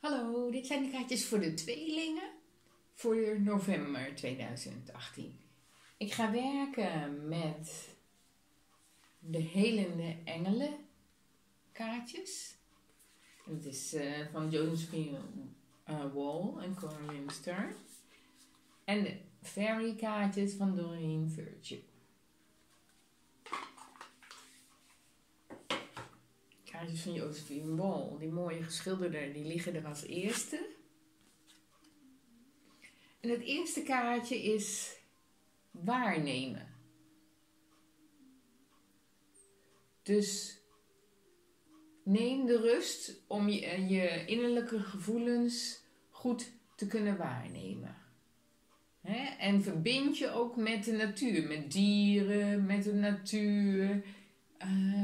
Hallo, dit zijn de kaartjes voor de tweelingen voor november 2018. Ik ga werken met de helende engelen kaartjes. Het is uh, van Josephine uh, Wall en Corinne Stern. En de fairy kaartjes van Doreen Virtue. Van Josephine Wall, die mooie geschilderde, die liggen er als eerste. En het eerste kaartje is waarnemen. Dus neem de rust om je, je innerlijke gevoelens goed te kunnen waarnemen. En verbind je ook met de natuur, met dieren, met de natuur. Uh,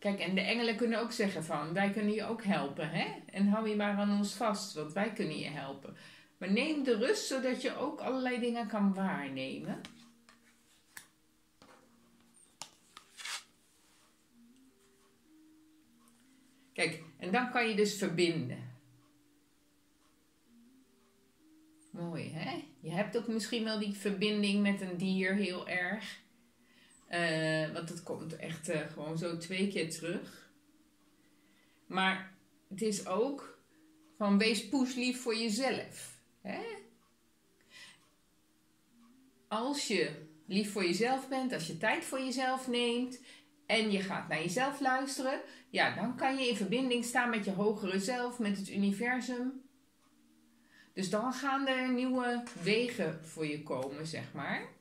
Kijk, en de engelen kunnen ook zeggen van, wij kunnen je ook helpen, hè? En hou je maar aan ons vast, want wij kunnen je helpen. Maar neem de rust, zodat je ook allerlei dingen kan waarnemen. Kijk, en dan kan je dus verbinden. Mooi, hè? Je hebt ook misschien wel die verbinding met een dier heel erg. Uh, want het komt echt uh, gewoon zo twee keer terug. Maar het is ook van wees poeslief voor jezelf. Hè? Als je lief voor jezelf bent, als je tijd voor jezelf neemt en je gaat naar jezelf luisteren, ja, dan kan je in verbinding staan met je hogere zelf, met het universum. Dus dan gaan er nieuwe wegen voor je komen, zeg maar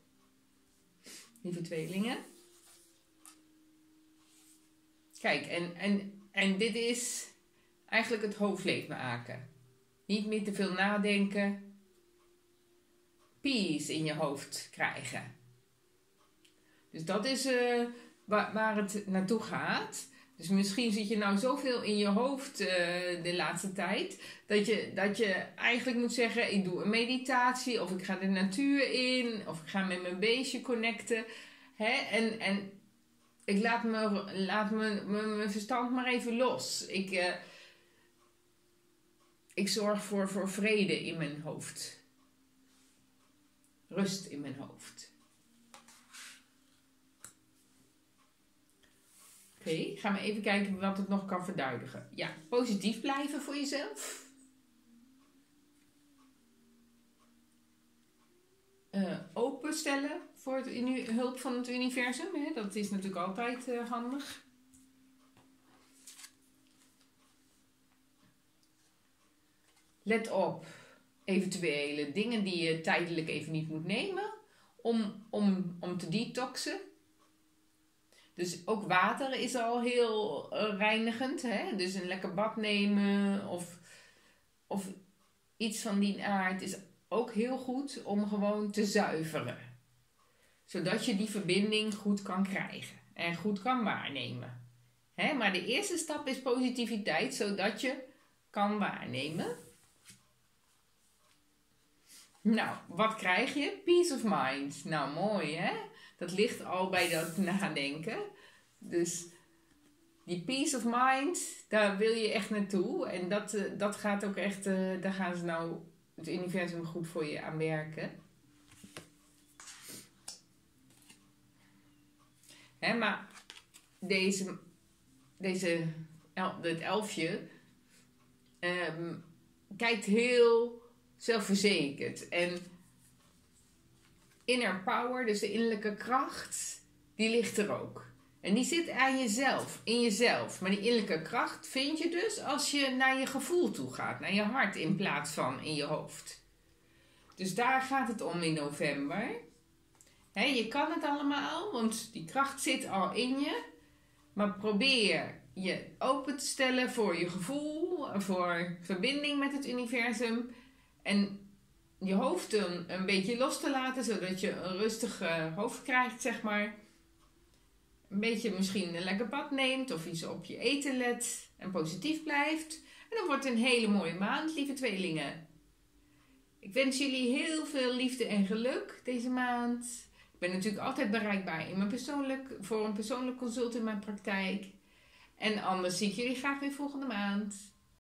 lieve tweelingen. Kijk, en, en, en dit is eigenlijk het hoofdleed maken. Niet meer te veel nadenken. Peace in je hoofd krijgen. Dus dat is uh, waar, waar het naartoe gaat. Dus misschien zit je nou zoveel in je hoofd uh, de laatste tijd. Dat je, dat je eigenlijk moet zeggen: ik doe een meditatie. Of ik ga de natuur in. Of ik ga met mijn beestje connecten. Hè? En, en ik laat, me, laat me, mijn verstand maar even los. Ik, uh, ik zorg voor, voor vrede in mijn hoofd. Rust in mijn hoofd. Okay, gaan we even kijken wat het nog kan verduideren. Ja, positief blijven voor jezelf. Uh, openstellen voor het hulp van het universum. Hè? Dat is natuurlijk altijd uh, handig. Let op eventuele dingen die je tijdelijk even niet moet nemen om, om, om te detoxen. Dus ook water is al heel uh, reinigend. Hè? Dus een lekker bad nemen of, of iets van die aard is ook heel goed om gewoon te zuiveren. Zodat je die verbinding goed kan krijgen en goed kan waarnemen. Hè? Maar de eerste stap is positiviteit, zodat je kan waarnemen. Nou, wat krijg je? Peace of mind. Nou, mooi hè? Dat ligt al bij dat nadenken. Dus die peace of mind, daar wil je echt naartoe. En dat, eh, dat gaat ook echt, uh, daar gaan ze nou het universum goed voor je aan werken. Hè, maar deze, deze het elfje um, kijkt heel zelfverzekerd. En inner power, dus de innerlijke kracht, die ligt er ook. En die zit aan jezelf, in jezelf. Maar die innerlijke kracht vind je dus als je naar je gevoel toe gaat, naar je hart in plaats van in je hoofd. Dus daar gaat het om in november. je kan het allemaal, want die kracht zit al in je. Maar probeer je open te stellen voor je gevoel, voor verbinding met het universum. En je hoofd een, beetje los te laten, zodat je een rustig hoofd krijgt, zeg maar een beetje misschien een lekker bad neemt of iets op je eten let en positief blijft. En dan wordt het een hele mooie maand, lieve tweelingen. Ik wens jullie heel veel liefde en geluk deze maand. Ik ben natuurlijk altijd bereikbaar in mijn persoonlijk, voor een persoonlijk consult in mijn praktijk. En anders zie ik jullie graag weer volgende maand.